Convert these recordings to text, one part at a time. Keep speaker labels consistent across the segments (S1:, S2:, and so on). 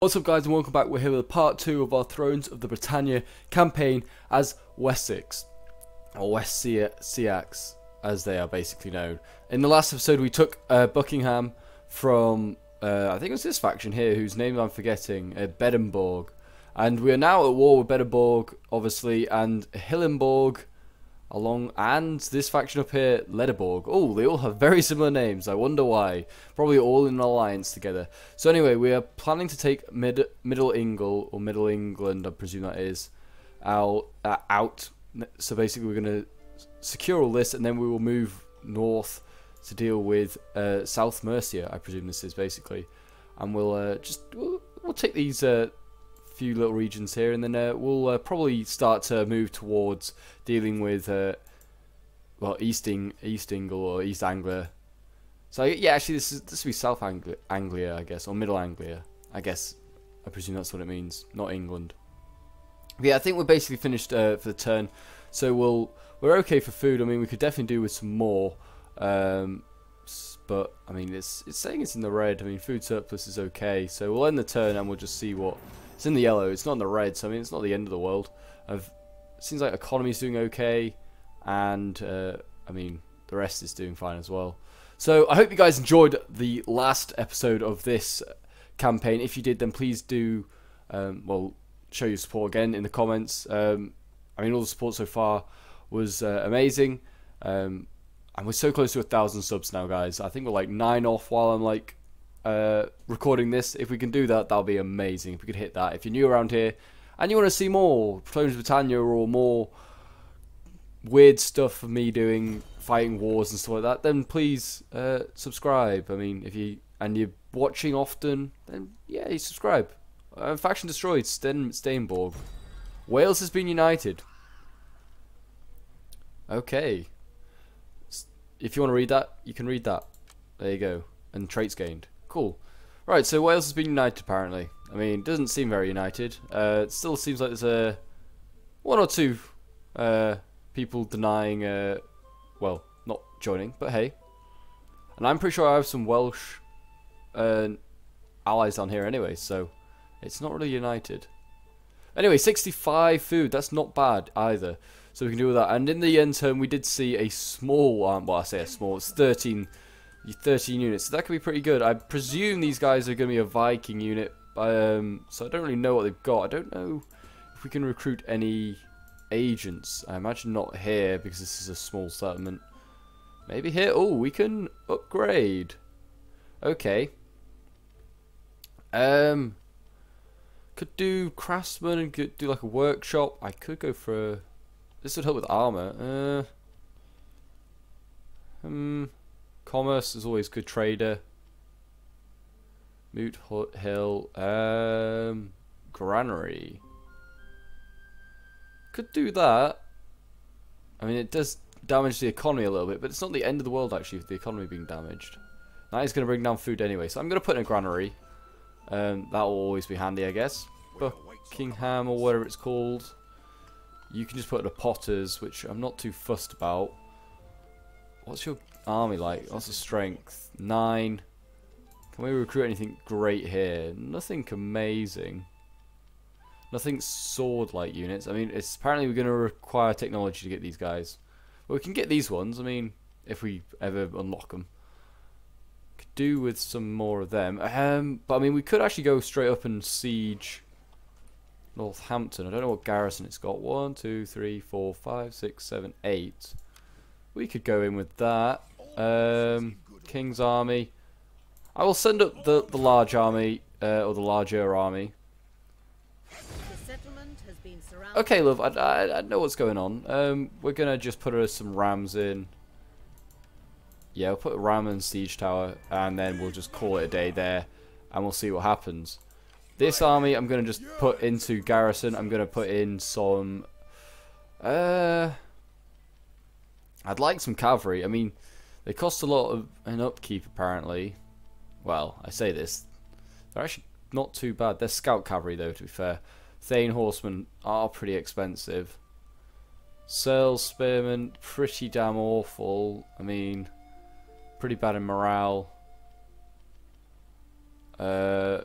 S1: What's up guys and welcome back, we're here with part 2 of our Thrones of the Britannia campaign as Wessex, or West Seaxe as they are basically known. In the last episode we took uh, Buckingham from, uh, I think it was this faction here whose name I'm forgetting, uh, Bedemborg. And we are now at war with Bedenborg, obviously and Hillenborg along and this faction up here, Lederborg. Oh, they all have very similar names. I wonder why. Probably all in an alliance together. So anyway, we are planning to take mid Middle Ingle or Middle England, I presume that is, out. Uh, out. So basically, we're going to secure all this, and then we will move north to deal with uh, South Mercia. I presume this is basically, and we'll uh, just we'll, we'll take these uh, few little regions here, and then uh, we'll uh, probably start to move towards dealing with uh, well East, Ing East Ingle or East Anglia. So yeah, actually this is this will be South Anglia, Anglia, I guess, or Middle Anglia. I guess I presume that's what it means, not England. But yeah, I think we're basically finished uh, for the turn, so we'll we're okay for food. I mean, we could definitely do with some more. Um, but I mean, it's it's saying it's in the red. I mean, food surplus is okay, so we'll end the turn and we'll just see what it's in the yellow. It's not in the red, so I mean, it's not the end of the world. I've, seems like economy's doing okay, and uh, I mean, the rest is doing fine as well. So I hope you guys enjoyed the last episode of this campaign. If you did, then please do, um, well, show your support again in the comments. Um, I mean, all the support so far was uh, amazing. Um, and we're so close to a thousand subs now, guys. I think we're like nine off while I'm like uh, recording this. If we can do that, that'll be amazing. If we could hit that. If you're new around here and you want to see more of Britannia or more weird stuff of me doing fighting wars and stuff like that, then please uh, subscribe. I mean, if you and you're watching often, then yeah, you subscribe. Uh, faction destroyed, Sten Steinborg. Wales has been united. Okay. If you want to read that, you can read that. There you go. And traits gained. Cool. Right, so Wales has been united apparently. I mean, it doesn't seem very united. Uh, it still seems like there's a one or two uh, people denying, uh, well, not joining, but hey. And I'm pretty sure I have some Welsh uh, allies on here anyway, so it's not really united. Anyway, 65 food, that's not bad either. So we can do that. And in the end term, we did see a small, um, well, I say a small, it's 13 13 units. So that could be pretty good. I presume these guys are going to be a Viking unit. Um, so I don't really know what they've got. I don't know if we can recruit any agents. I imagine not here because this is a small settlement. Maybe here. Oh, we can upgrade. Okay. Um, could do craftsman and could do like a workshop. I could go for. A, this would help with armor. Uh, hmm. Commerce is always good trader. Moot Hill. Um, granary. Could do that. I mean, it does damage the economy a little bit, but it's not the end of the world actually with the economy being damaged. That is going to bring down food anyway, so I'm going to put in a granary. Um, that will always be handy, I guess. Buckingham or whatever it's called. You can just put in a Potters, which I'm not too fussed about. What's your army like? lots of strength? Nine. Can we recruit anything great here? Nothing amazing. Nothing sword-like units. I mean, it's apparently we're going to require technology to get these guys. But we can get these ones. I mean, if we ever unlock them. Could do with some more of them. Um, but I mean, we could actually go straight up and siege Northampton. I don't know what garrison it's got. One, two, three, four, five, six, seven, eight. We could go in with that. Um, King's army. I will send up the, the large army, uh, or the larger army. Okay, love, I, I, I, know what's going on. Um, we're going to just put uh, some rams in. Yeah, we'll put a ram and siege tower, and then we'll just call it a day there, and we'll see what happens. This army I'm going to just put into garrison. I'm going to put in some... Uh, I'd like some cavalry. I mean, they cost a lot of an upkeep, apparently. Well, I say this. They're actually not too bad. They're scout cavalry, though, to be fair. Thane horsemen are pretty expensive. Ceorl spearmen, pretty damn awful. I mean, pretty bad in morale. Uh,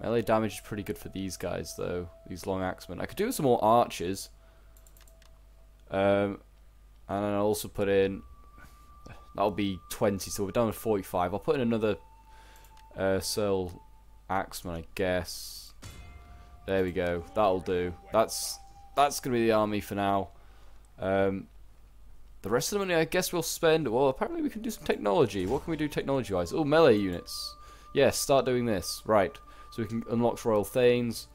S1: Melee damage is pretty good for these guys, though. These long axemen. I could do some more archers. Um, and then I'll also put in... That'll be 20, so we're down to 45. I'll put in another uh, Ceorl axeman, I guess. There we go. That'll do. That's that's going to be the army for now. Um, the rest of the money, I guess we'll spend... Well, apparently we can do some technology. What can we do technology-wise? Oh, melee units. Yes, start doing this. Right. So we can unlock Royal Thanes.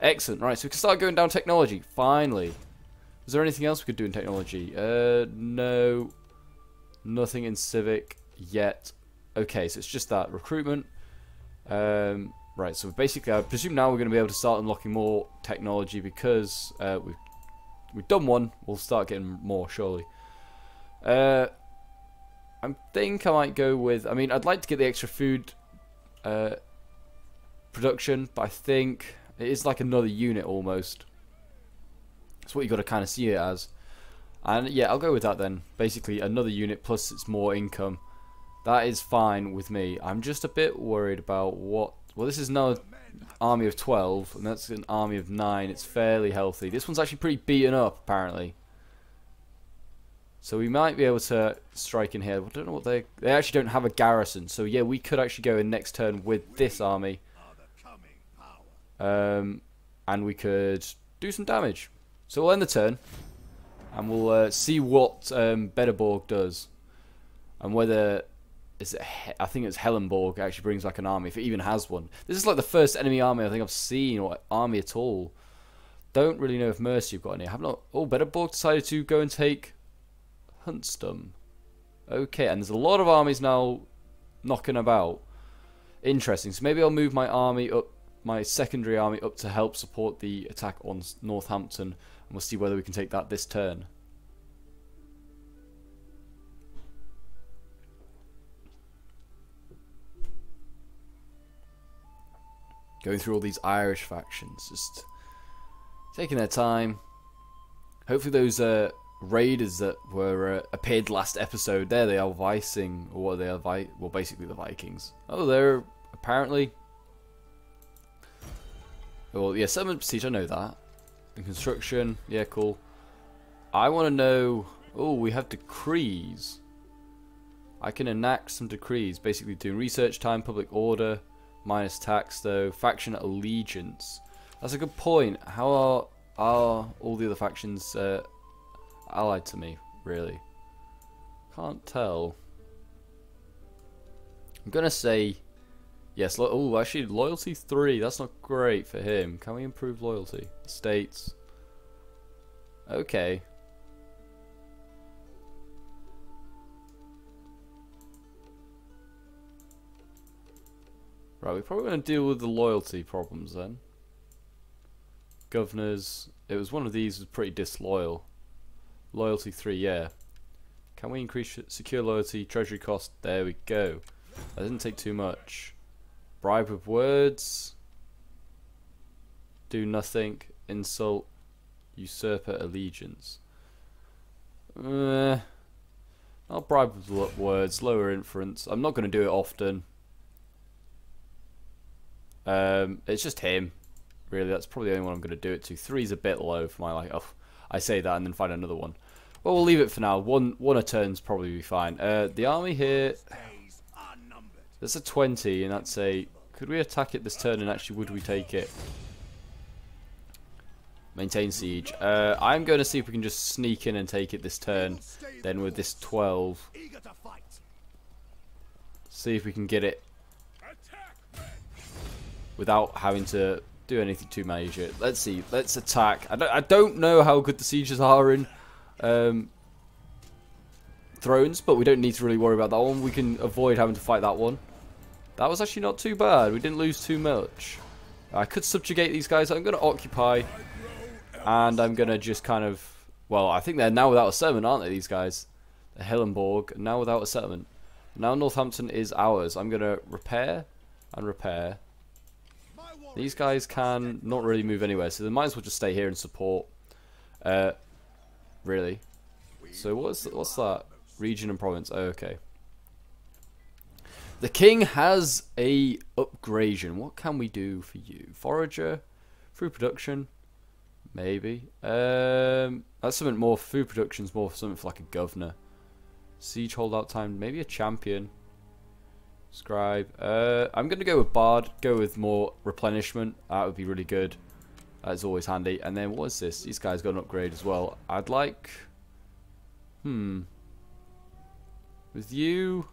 S1: Excellent. Right, so we can start going down technology. Finally. Is there anything else we could do in technology? Uh, no. Nothing in civic yet. Okay, so it's just that. Recruitment. Um, right, so basically, I presume now we're going to be able to start unlocking more technology because uh, we've, we've done one. We'll start getting more, surely. Uh, I think I might go with... I mean, I'd like to get the extra food uh, production, but I think it is like another unit almost. That's what you got to kind of see it as. And yeah, I'll go with that then. Basically, another unit plus it's more income. That is fine with me. I'm just a bit worried about what... Well, this is now an army of 12, and that's an army of 9. It's fairly healthy. This one's actually pretty beaten up, apparently. So we might be able to strike in here. I don't know what they... They actually don't have a garrison. So yeah, we could actually go in next turn with this army. Um, and we could do some damage. So we'll end the turn, and we'll uh, see what um, Bederborg does, and whether is it I think it's Hellenborg actually brings like an army if it even has one. This is like the first enemy army I think I've seen or army at all. Don't really know if Mercy have got any. I have not. Oh, Bederborg decided to go and take Huntstum. Okay, and there's a lot of armies now knocking about. Interesting. So maybe I'll move my army up my secondary army up to help support the attack on Northampton, we'll see whether we can take that this turn. Going through all these Irish factions, just taking their time. Hopefully those uh, raiders that were uh, appeared last episode, there they are, Vicing, or what they are, Vi well basically the Vikings. Oh, they're apparently well, yeah, settlement prestige, I know that. And construction, yeah, cool. I want to know... Oh, we have decrees. I can enact some decrees, basically doing research time, public order, minus tax though, faction allegiance. That's a good point. How are, are all the other factions uh, allied to me, really? Can't tell. I'm gonna say Yes, oh, actually, loyalty 3. That's not great for him. Can we improve loyalty? States. Okay. Right, we're probably going to deal with the loyalty problems then. Governors. It was one of these was pretty disloyal. Loyalty 3, yeah. Can we increase secure loyalty, treasury cost? There we go. That didn't take too much. Bribe with words. Do nothing. Insult. Usurper allegiance. Uh, I'll bribe with words. Lower inference. I'm not going to do it often. Um, it's just him. Really, that's probably the only one I'm going to do it to. Three's a bit low for my like. Oh, I say that and then find another one. Well, we'll leave it for now. One one a turn's probably be fine. Uh, the army here. That's a 20, and that's a... Could we attack it this turn, and actually would we take it? Maintain siege. Uh, I'm going to see if we can just sneak in and take it this turn. Then with this 12. See if we can get it without having to do anything too major. Let's see. Let's attack. I don't, I don't know how good the sieges are in um, Thrones, but we don't need to really worry about that one. We can avoid having to fight that one. That was actually not too bad. We didn't lose too much. I could subjugate these guys. I'm going to occupy. And I'm going to just kind of... Well, I think they're now without a settlement, aren't they, these guys? The Hillenborg, now without a settlement. Now Northampton is ours. I'm going to repair and repair. These guys can not really move anywhere, so they might as well just stay here and support. Uh, really. So what's what's that? Region and province. Oh, okay. The king has a upgradation. What can we do for you? Forager, food production, maybe. Um, that's something more. Food production's more something for like a governor. Siege holdout time, maybe a champion. Scribe. Uh, I'm gonna go with Bard. Go with more replenishment. That would be really good. That's always handy. And then what is this? These guys got an upgrade as well. I'd like. Hmm. With you.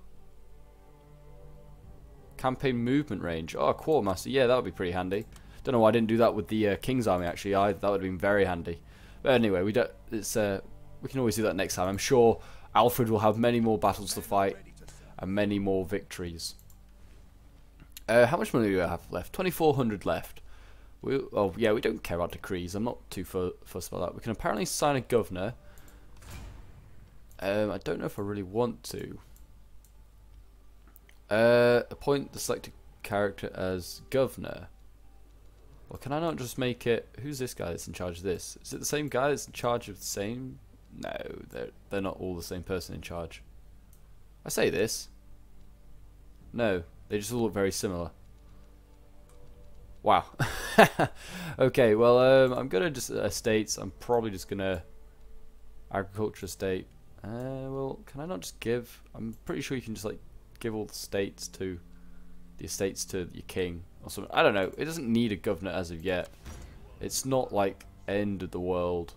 S1: Campaign movement range. Oh, quartermaster. Yeah, that would be pretty handy. Don't know why I didn't do that with the uh, King's Army actually. I that would have been very handy. But anyway, we don't. It's uh, we can always do that next time. I'm sure Alfred will have many more battles to fight and many more victories. Uh, how much money do we have left? 2,400 left. We, oh, yeah, we don't care about decrees. I'm not too fussed about that. We can apparently sign a governor. Um, I don't know if I really want to. Uh, appoint the selected character as governor. Well, can I not just make it... Who's this guy that's in charge of this? Is it the same guy that's in charge of the same... No, they're, they're not all the same person in charge. I say this. No, they just all look very similar. Wow. okay, well, um, I'm gonna just estates. I'm probably just gonna agriculture estate. Uh, well, can I not just give? I'm pretty sure you can just like give all the states to the estates to your king or something. I don't know. It doesn't need a governor as of yet. It's not like end of the world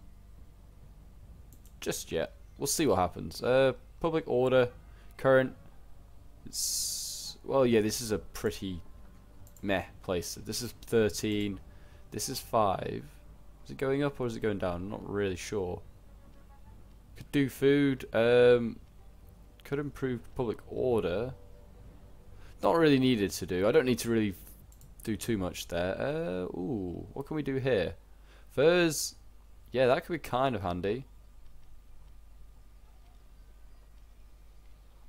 S1: just yet. We'll see what happens. Uh, public order, current. It's well, yeah. This is a pretty meh place. This is 13. This is 5. Is it going up or is it going down? I'm not really sure. Could do food. Um, could improve public order. Not really needed to do. I don't need to really do too much there. Uh, ooh, what can we do here? Furs. Yeah, that could be kind of handy.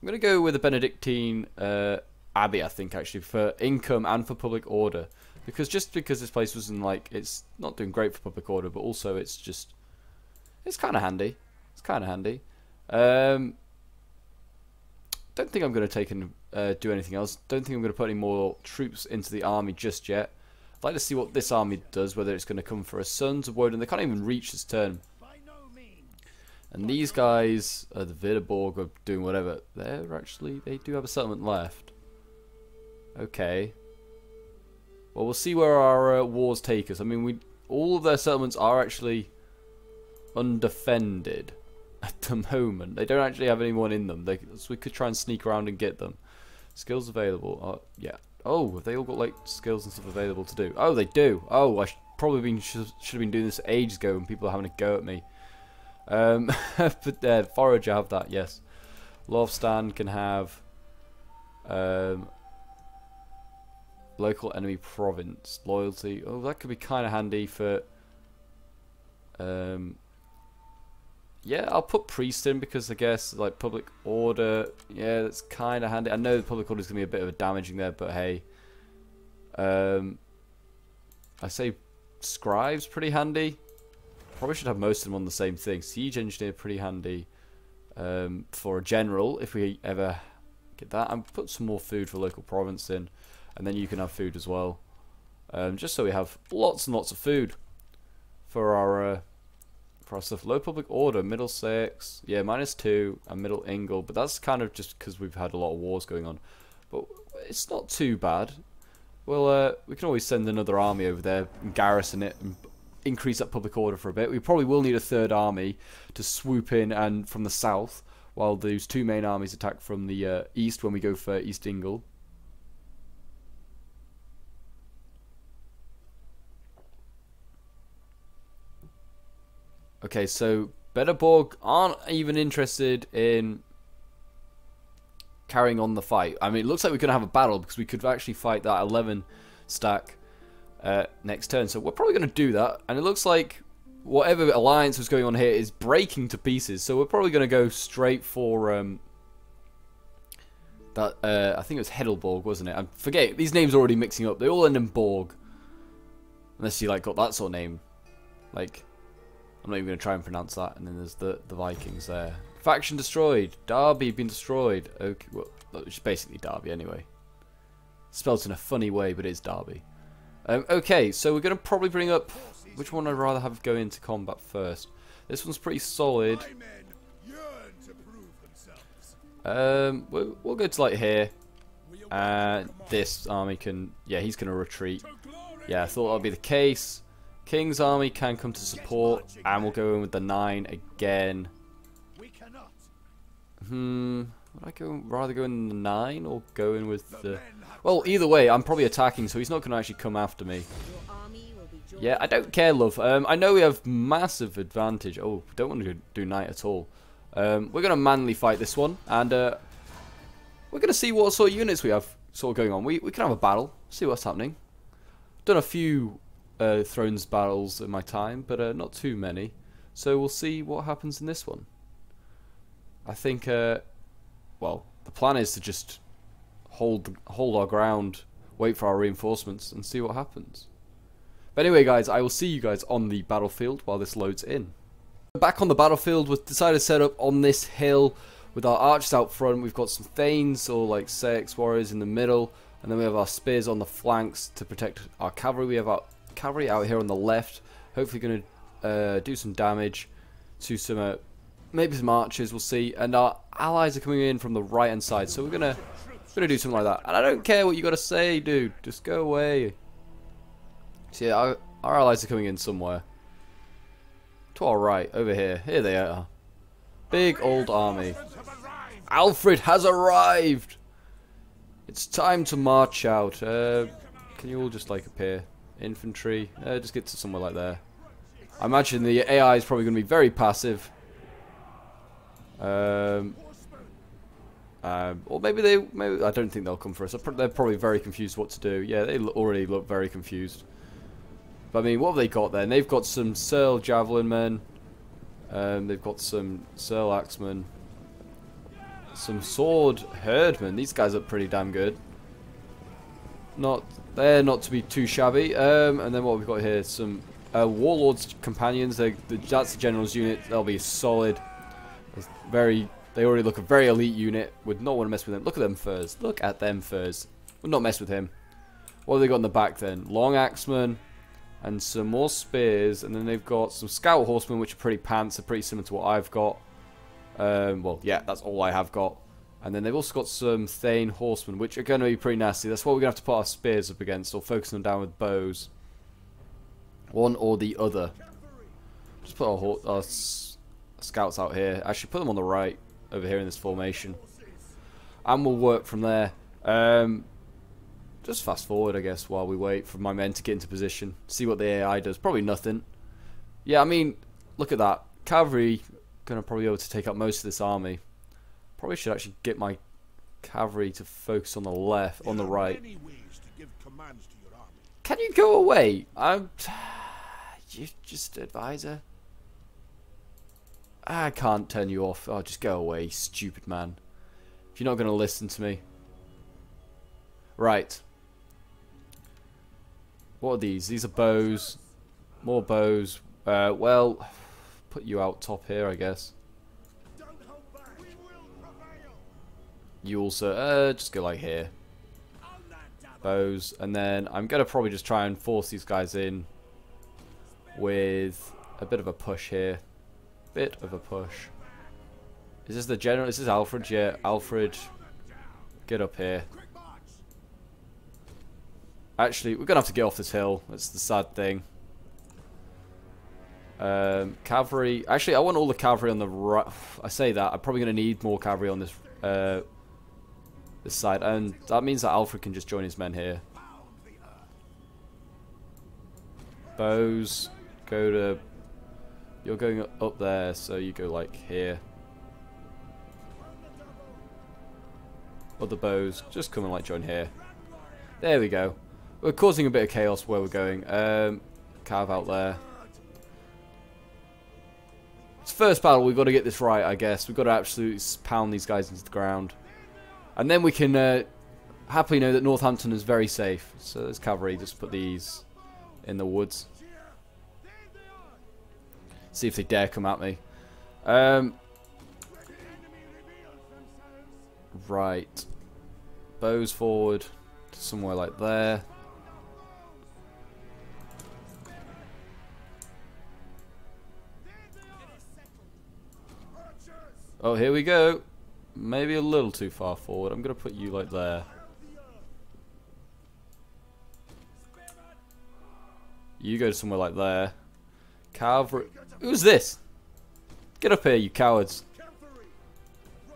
S1: I'm going to go with a Benedictine uh, Abbey, I think, actually, for income and for public order. Because just because this place was in, like, it's not doing great for public order, but also it's just, it's kind of handy. Kind of handy. Um, don't think I'm going to take and uh, do anything else. Don't think I'm going to put any more troops into the army just yet. I'd like to see what this army does, whether it's going to come for a Sons of Woden. They can't even reach this turn. And these guys, the Viterborg, are doing whatever. They're actually, they do have a settlement left. Okay. Well, we'll see where our uh, wars take us. I mean, we all of their settlements are actually undefended at the moment. They don't actually have anyone in them. They, so we could try and sneak around and get them. Skills available. Uh, yeah. Oh, have they all got like skills and stuff available to do? Oh, they do. Oh, I sh probably been should, should have been doing this ages ago, and people are having a go at me. Um, but uh, Forager have that, yes. Lovstand can have um, local enemy province loyalty. Oh, that could be kind of handy for. Um, yeah, I'll put priest in because I guess like public order. Yeah, that's kind of handy. I know the public order is gonna be a bit of a damaging there, but hey. Um, I say scribes pretty handy. Probably should have most of them on the same thing. Siege engineer pretty handy um, for a general if we ever get that. And put some more food for local province in, and then you can have food as well. Um, just so we have lots and lots of food for our uh, stuff. Low public order, Middlesex, yeah, minus two, and Middle Ingle. But that's kind of just because we've had a lot of wars going on. But it's not too bad. Well, uh, we can always send another army over there and garrison it and increase that public order for a bit. We probably will need a third army to swoop in and from the south, while those two main armies attack from the uh, east when we go for East Ingle. Okay, so Bederborg aren't even interested in carrying on the fight. I mean, it looks like we're going to have a battle because we could actually fight that 11 stack uh, next turn. So we're probably going to do that. And it looks like whatever alliance was going on here is breaking to pieces. So we're probably going to go straight for um, that. Uh, I think it was Hedelborg, wasn't it? I forget. These names are already mixing up. They all end in Borg. Unless you like got that sort of name. Like, I'm not even going to try and pronounce that. And then there's the, the Vikings there. Faction destroyed. Derby been destroyed. Okay, well, is basically Derby anyway. Spelled in a funny way, but it's Derby. Um, okay, so we're going to probably bring up... Which one I'd rather have go into combat first? This one's pretty solid. Um, we'll, we'll go to like here. Uh, this army can... Yeah, he's going to retreat. Yeah, I thought that would be the case. King's army can come to support, and we'll go in with the 9 again. Hmm, would I go rather go in the 9 or go in with the... Well, either way, I'm probably attacking, so he's not going to actually come after me. Yeah, I don't care, love. Um, I know we have massive advantage. Oh, don't want to do knight at all. Um, we're going to manly fight this one, and uh, we're going to see what sort of units we have sort of going on. We, we can have a battle, see what's happening. Done a few uh, Thrones battles in my time, but uh, not too many. So we'll see what happens in this one. I think, uh, well, the plan is to just hold hold our ground, wait for our reinforcements, and see what happens. But anyway, guys, I will see you guys on the battlefield while this loads in. Back on the battlefield, we've decided to set up on this hill with our archers out front. We've got some thanes or like Seax warriors in the middle, and then we have our spears on the flanks to protect our cavalry. We have our cavalry out here on the left, hopefully going to uh, do some damage to some, uh, maybe some archers, we'll see. And our allies are coming in from the right hand side, so we're going to gonna do something like that. And I don't care what you got to say, dude, just go away. See, our, our allies are coming in somewhere. To our right, over here. Here they are. Big old army. Alfred has arrived! It's time to march out. Uh, can you all just like appear? Infantry. Uh, just get to somewhere like there. I imagine the AI is probably going to be very passive. Um, um, or maybe they, maybe I don't think they'll come for us. They're probably very confused what to do. Yeah, they already look very confused. But I mean, what have they got then? They've got some Ceorl Javelin men. Um, they've got some Ceorl Axemen. Some Sword Hirdmen. These guys are pretty damn good. Not, they're not to be too shabby. Um, and then what we've got here, some uh, Warlord's Companions. They, the, that's the General's unit. They'll be solid. Very, they already look a very elite unit. Would not want to mess with them. Look at them furs. Look at them furs. Would not mess with him. What have they got in the back then? Long Axemen and some more spears, and then they've got some scout horsemen, which are pretty pants, are pretty similar to what I've got. Um, well, yeah, that's all I have got. And then they've also got some Thane horsemen, which are going to be pretty nasty. That's what we're going to have to put our spears up against, or focus them down with bows. One or the other. Just put our, our scouts out here. Actually, put them on the right, over here in this formation. And we'll work from there. Um, just fast forward, I guess, while we wait for my men to get into position. See what the AI does. Probably nothing. Yeah, I mean, look at that. Cavalry going to probably be able to take up most of this army. Probably should actually get my cavalry to focus on the left, on the right. Can you go away? I'm... You just advisor. I can't turn you off. Oh, just go away, stupid man. If you're not going to listen to me. Right. What are these? These are bows. More bows. Uh, well, put you out top here, I guess. You also, uh, just go like here. Bows. And then I'm going to probably just try and force these guys in with a bit of a push here. Bit of a push. Is this the general? Is this Alfred? Yeah, Alfred. Get up here. Actually, we're going to have to get off this hill. That's the sad thing. Um, cavalry. Actually, I want all the cavalry on the right. I say that. I'm probably going to need more cavalry on this uh, this side. And that means that Alfred can just join his men here. Bows. Go to... You're going up there, so you go like here. Other bows. Just come and like join here. There we go. We're causing a bit of chaos where we're going. Um, carve out there. It's first battle, we've got to get this right, I guess. We've got to absolutely pound these guys into the ground. And then we can uh, happily know that Northampton is very safe. So there's cavalry, just put these in the woods. See if they dare come at me. Um, right. bows forward to somewhere like there. Oh, here we go. Maybe a little too far forward. I'm going to put you like there. You go somewhere like there. Cavalry. Who's this? Get up here, you cowards.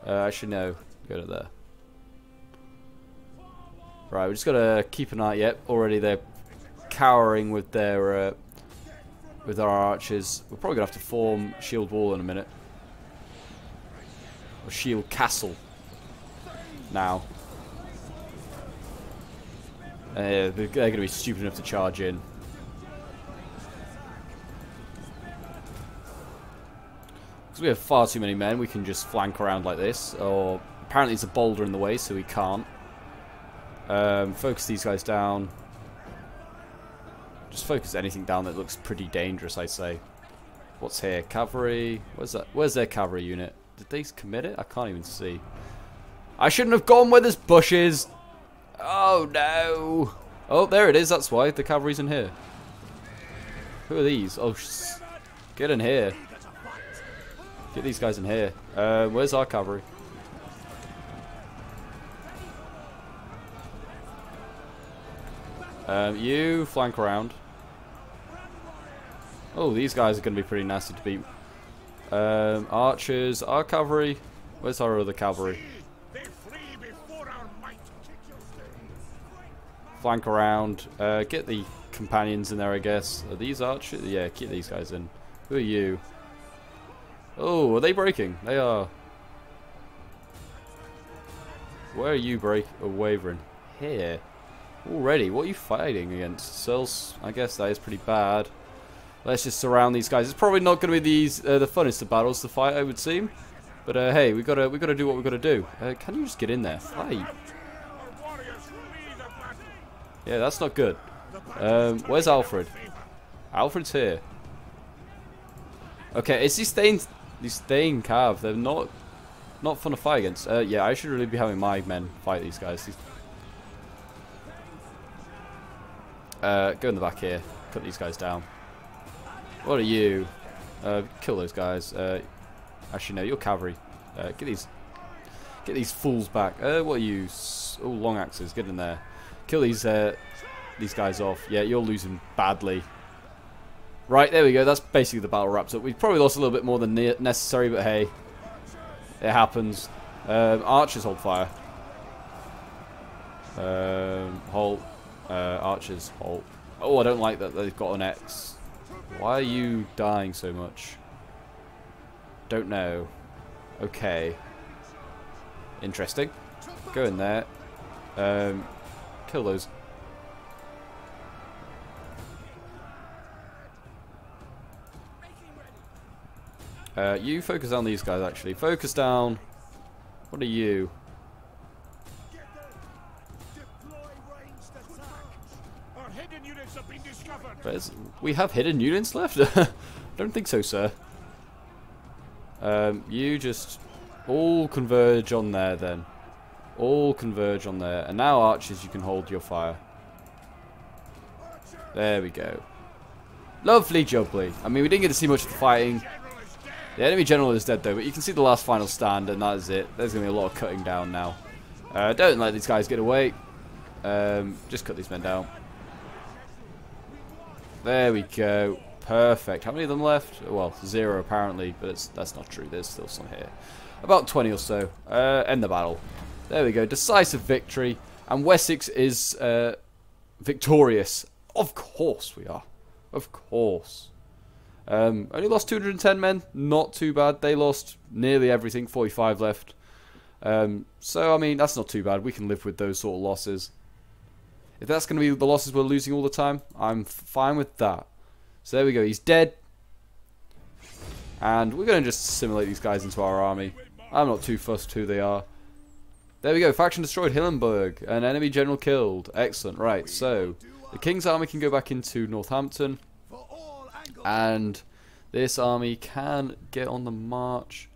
S1: Uh, actually, no. Go to there. Right, we just got to keep an eye. Yep, already they're cowering with their uh, with our archers. We're probably gonna have to form shield wall in a minute. Or shield castle. Now. Uh, they're gonna be stupid enough to charge in. Because we have far too many men, we can just flank around like this. Or apparently it's a boulder in the way, so we can't. Um, focus these guys down. Just focus anything down that looks pretty dangerous, I'd say. What's here? Cavalry. Where's that? Where's their cavalry unit? Did they commit it? I can't even see. I shouldn't have gone where this bush is. Oh no. Oh, there it is. That's why the cavalry's in here. Who are these? Oh, get in here. Get these guys in here. Uh, where's our cavalry? Um, you flank around. Oh, these guys are going to be pretty nasty to beat. Um, archers, our cavalry. Where's our other cavalry? Flank around. Uh, get the companions in there, I guess. Are these archers? Yeah, keep these guys in. Who are you? Oh, are they breaking? They are. Where are you break or wavering? Here. Already, what are you fighting against? Cells, I guess that is pretty bad. Let's just surround these guys. It's probably not going to be these uh, the funnest of battles to fight, I would seem. But uh, hey, we gotta we gotta do what we gotta do. Uh, can you just get in there? Fight. Yeah, that's not good. Um, where's Alfred? Alfred's here. Okay, is he staying? He's staying Cav. They're not not fun to fight against. Uh, yeah, I should really be having my men fight these guys. These Uh, go in the back here. Cut these guys down. What are you? Uh, kill those guys. Uh, actually, no, you're cavalry. Uh, get these, get these fools back. Uh, what are you? Oh, long axes. Get in there. Kill these, uh, these guys off. Yeah, you're losing badly. Right, there we go. That's basically the battle wraps up. We've probably lost a little bit more than necessary, but hey, it happens. Um, archers hold fire. Um, hold. Uh, archers, halt. Oh, I don't like that they've got an X. Why are you dying so much? Don't know. Okay. Interesting. Go in there. Um, kill those. Uh, you focus on these guys, actually. Focus down. What are you? But we have hidden units left? I don't think so, sir. Um, you just all converge on there then. All converge on there. And now, archers, you can hold your fire. There we go. Lovely jubbly. I mean, we didn't get to see much of the fighting. The enemy general is dead, though, but you can see the last final stand, and that is it. There's going to be a lot of cutting down now. Uh, don't let these guys get away. Um, just cut these men down. There we go. Perfect. How many of them left? Well, zero apparently, but that's not true. There's still some here. About 20 or so. Uh, end the battle. There we go. Decisive victory. And Wessex is uh, victorious. Of course we are. Of course. Um, only lost 210 men. Not too bad. They lost nearly everything. 45 left. Um, so, I mean, that's not too bad. We can live with those sort of losses. If that's going to be the losses we're losing all the time, I'm fine with that. So there we go. He's dead. And we're going to just assimilate these guys into our army. I'm not too fussed who they are. There we go. Faction destroyed Hillenburg. An enemy general killed. Excellent. Right, so the King's army can go back into Northampton. And this army can get on the march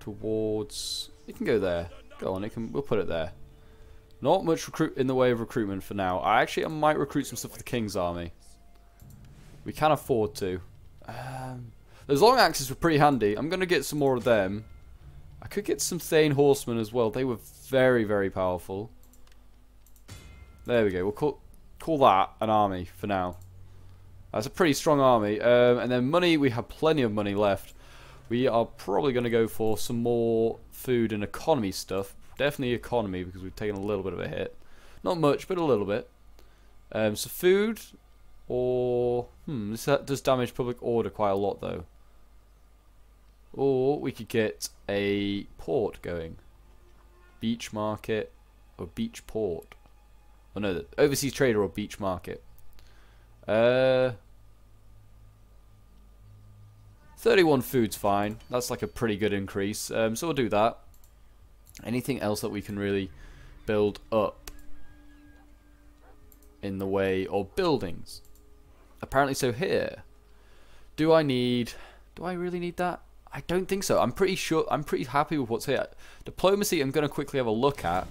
S1: towards... It can go there. Go on, it can. we'll put it there. Not much recruit in the way of recruitment for now. I actually I might recruit some stuff for the King's Army. We can afford to. Um, those long axes were pretty handy. I'm going to get some more of them. I could get some Thane Horsemen as well. They were very, very powerful. There we go. We'll call, call that an army for now. That's a pretty strong army. Um, and then money, we have plenty of money left. We are probably going to go for some more food and economy stuff. Definitely economy because we've taken a little bit of a hit. Not much, but a little bit. Um, so food or... Hmm, this does damage public order quite a lot though. Or we could get a port going. Beach market or beach port. Oh no, overseas trader or beach market. Uh, 31 food's fine. That's like a pretty good increase. Um, so we'll do that. Anything else that we can really build up in the way of buildings? Apparently so here. Do I need... Do I really need that? I don't think so. I'm pretty sure. I'm pretty happy with what's here. Diplomacy. I'm going to quickly have a look at,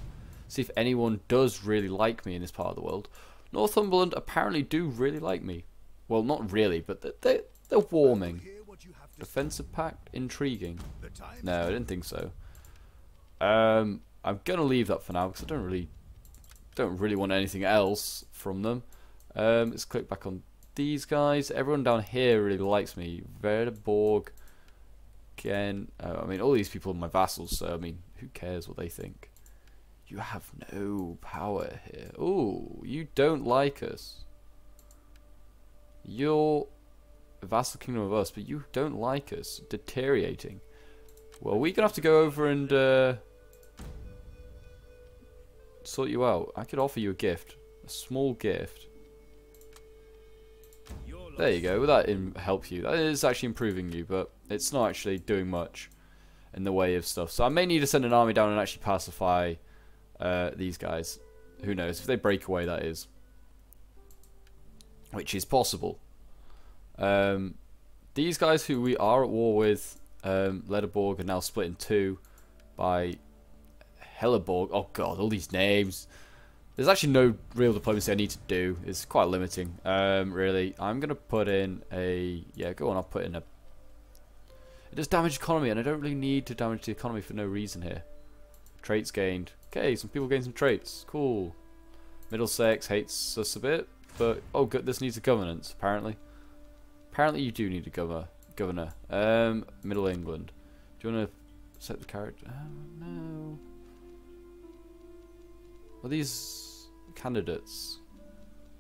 S1: see if anyone does really like me in this part of the world. Northumberland apparently do really like me. Well, not really, but they're they're, they're warming. Defensive pact, intriguing. No, I didn't think so. Um, I'm gonna leave that for now because I don't really, don't really want anything else from them. Um, let's click back on these guys. Everyone down here really likes me. Verdeborg. Again, uh, I mean, all these people are my vassals, so I mean, who cares what they think? You have no power here. Oh, you don't like us. You're a vassal kingdom of us, but you don't like us. Deteriorating. Well, we're going to have to go over and uh, sort you out. I could offer you a gift. A small gift. There you go. That help you? That is actually improving you, but it's not actually doing much in the way of stuff. So I may need to send an army down and actually pacify uh, these guys. Who knows? If they break away, that is. Which is possible. Um, these guys who we are at war with, um, Lederborg, are now split in two by Helleborg. Oh god, all these names. There's actually no real diplomacy I need to do. It's quite limiting, um, really. I'm going to put in a... Yeah, go on, I'll put in a... It does damage economy, and I don't really need to damage the economy for no reason here. Traits gained. Okay, some people gain some traits. Cool. Middlesex hates us a bit, but... Oh, good, this needs a governance, apparently. Apparently you do need a governor. governor. Um, Middle England. Do you want to set the character? Oh, no. Are these candidates.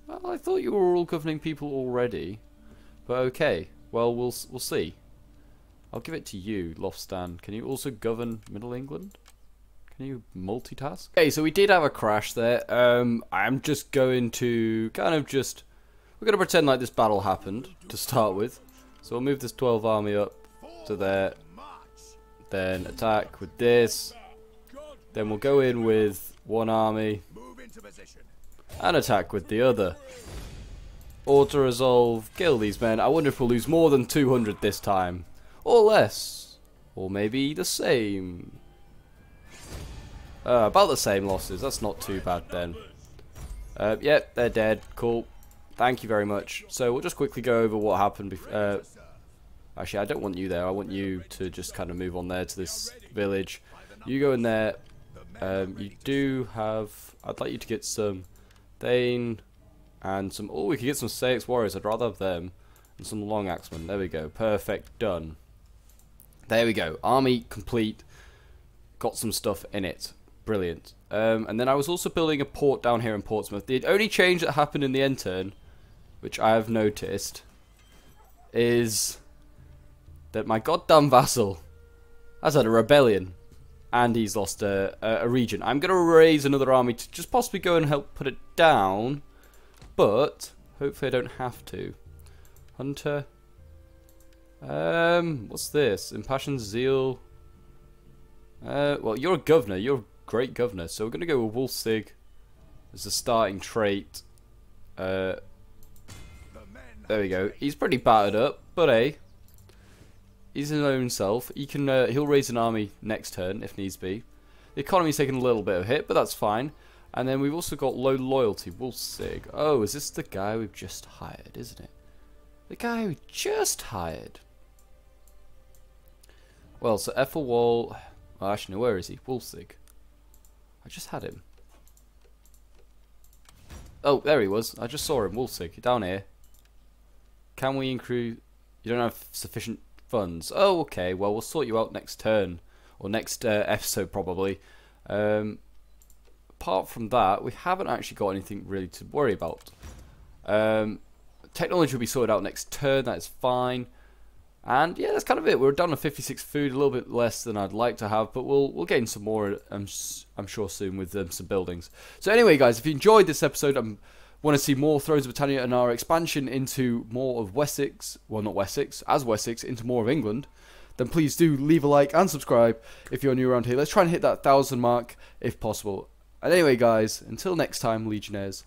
S1: Well, I thought you were all governing people already. But okay. Well, we'll we'll see. I'll give it to you, Lofstan. Can you also govern Middle England? Can you multitask? Okay, so we did have a crash there. Um, I'm just going to kind of just... We're going to pretend like this battle happened to start with. So we'll move this 12 army up to there. Then attack with this. Then we'll go in with one army and attack with the other. Auto resolve, kill these men. I wonder if we'll lose more than 200 this time. Or less. Or maybe the same. Uh, about the same losses. That's not too bad then. Uh, yep, they're dead. Cool. Thank you very much. So we'll just quickly go over what happened. Uh, actually, I don't want you there. I want you to just kind of move on there to this village. You go in there. Um, you do have... I'd like you to get some Thane, and some... Oh, we could get some Seax Warriors. I'd rather have them. And some Long Axemen. There we go. Perfect. Done. There we go. Army complete. Got some stuff in it. Brilliant. Um, and then I was also building a port down here in Portsmouth. The only change that happened in the end turn, which I have noticed, is that my goddamn vassal has had a rebellion and he's lost a, a, region. I'm going to raise another army to just possibly go and help put it down, but hopefully I don't have to. Hunter. Um, what's this? Impassioned Zeal. Uh, well, you're a governor. You're a great governor. So we're going to go with Wulfstig as a starting trait. Uh, there we go. He's pretty battered up, but hey, He's his own self. He can uh, he'll raise an army next turn if needs be. The economy's taking a little bit of hit, but that's fine. And then we've also got low loyalty, Wulfsig. Oh, is this the guy we've just hired, isn't it? The guy we just hired. Well, so Ethelwald... Well, actually, where is he? Wulfsig. I just had him. Oh, there he was. I just saw him, Wulfsig, down here. Can we increase... You don't have sufficient funds. Oh, okay. Well, we'll sort you out next turn. Or next uh, episode, probably. Um, apart from that, we haven't actually got anything really to worry about. Um, technology will be sorted out next turn. That is fine. And yeah, that's kind of it. We're down to 56 food, a little bit less than I'd like to have, but we'll we'll gain some more. I'm I'm sure soon with um, some buildings. So anyway, guys, if you enjoyed this episode, I'm want to see more Thrones of Britannia and our expansion into more of Wessex, well, not Wessex, as Wessex, into more of England, then please do leave a like and subscribe if you're new around here. Let's try and hit that thousand mark if possible. And anyway, guys, until next time, Legionnaires,